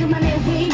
do my name.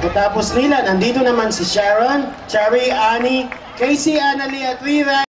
Pagkatapos nila, nandito naman si Sharon, Cherry, Annie, Casey, Annalie at Rira.